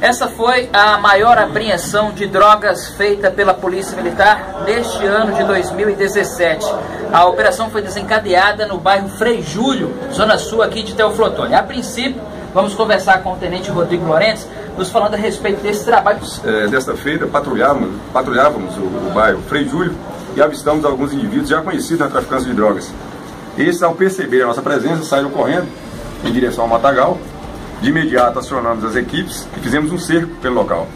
Essa foi a maior apreensão de drogas feita pela Polícia Militar neste ano de 2017. A operação foi desencadeada no bairro Frei Júlio, zona sul aqui de Teoflotone. A princípio, vamos conversar com o Tenente Rodrigo Lourenço, nos falando a respeito desse trabalho. É, desta feita, patrulhávamos, patrulhávamos o, o bairro Frei Júlio e avistamos alguns indivíduos já conhecidos na traficância de drogas. Esses, ao perceber a nossa presença, saíram correndo em direção ao Matagal. De imediato acionamos as equipes e fizemos um cerco pelo local.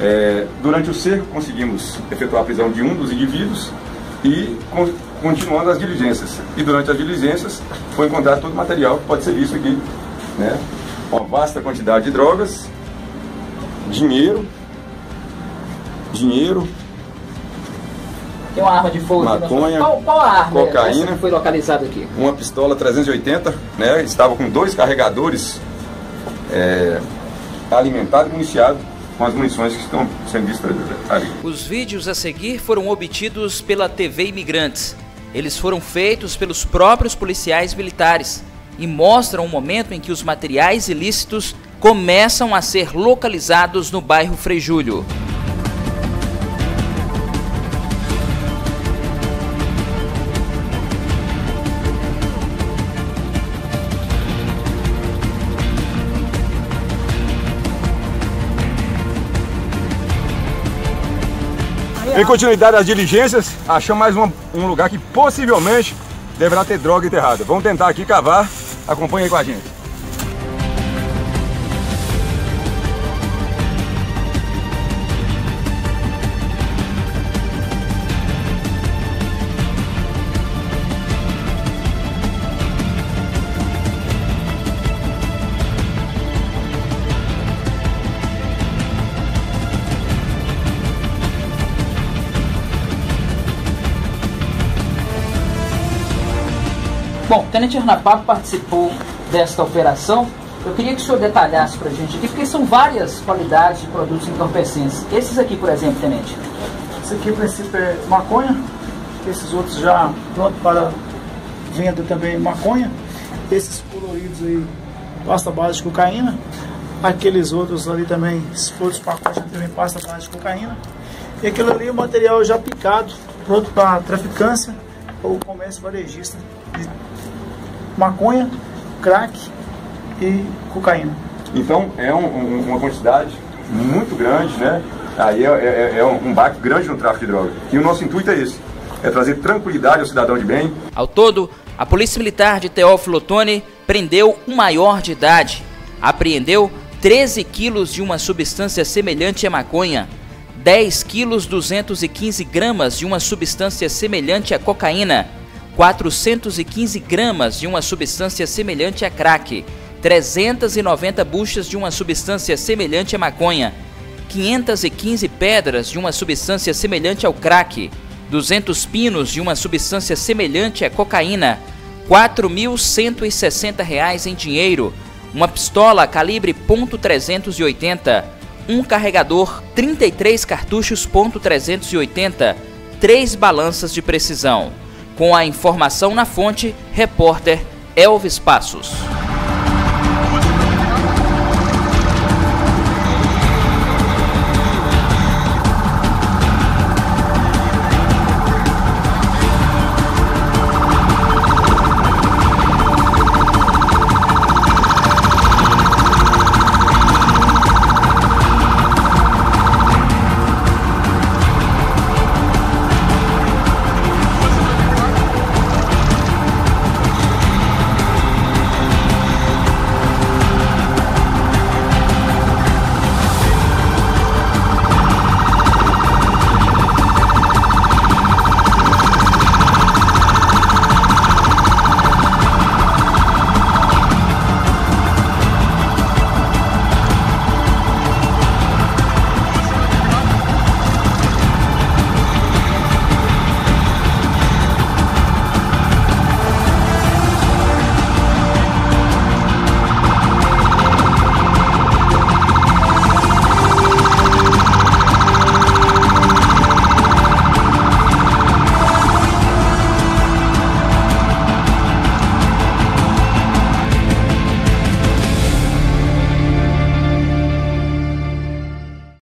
É, durante o cerco, conseguimos efetuar a prisão de um dos indivíduos e con continuando as diligências. E durante as diligências foi encontrado todo o material que pode ser visto aqui. Né? Uma vasta quantidade de drogas, dinheiro, dinheiro, tem uma arma de fogo Maconha, qual, qual a arma cocaína, que foi localizada aqui? Uma pistola 380, né? Estava com dois carregadores é, alimentado e municiado com as munições que estão sendo vistas ali. Os vídeos a seguir foram obtidos pela TV Imigrantes. Eles foram feitos pelos próprios policiais militares e mostram o momento em que os materiais ilícitos começam a ser localizados no bairro Frei Júlio. Em continuidade às diligências, achamos mais uma, um lugar que possivelmente deverá ter droga enterrada. Vamos tentar aqui cavar. Acompanhe aí com a gente. Bom, o Tenente Arnapago participou desta operação. Eu queria que o senhor detalhasse para a gente aqui, porque são várias qualidades de produtos entorpecentes. Esses aqui, por exemplo, Tenente? Esse aqui, a princípio, é maconha. Esses outros já pronto para venda também maconha. Esses coloridos aí, pasta base de cocaína. Aqueles outros ali também, se for os pacotes, também pasta base de cocaína. E aquilo ali, o material já picado, pronto para traficância ou comércio varejista maconha, crack e cocaína. Então é um, um, uma quantidade muito grande, né? Aí é, é, é um, baque grande no tráfico de drogas. E o nosso intuito é esse, é trazer tranquilidade ao cidadão de bem. Ao todo, a Polícia Militar de Teófilo Otoni prendeu um maior de idade. Apreendeu 13 quilos de uma substância semelhante à maconha, 10 quilos 215 gramas de uma substância semelhante à cocaína, 415 gramas de uma substância semelhante a crack, 390 buchas de uma substância semelhante a maconha, 515 pedras de uma substância semelhante ao crack, 200 pinos de uma substância semelhante à cocaína, R$ 4.160 em dinheiro, uma pistola calibre .380, um carregador 33 cartuchos .380, três balanças de precisão. Com a informação na fonte, repórter Elvis Passos.